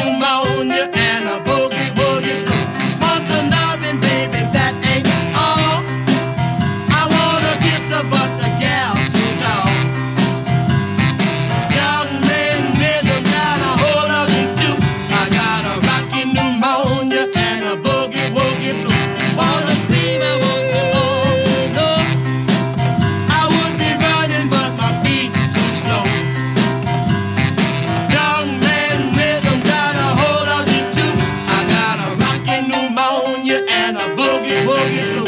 pneumonia We'll get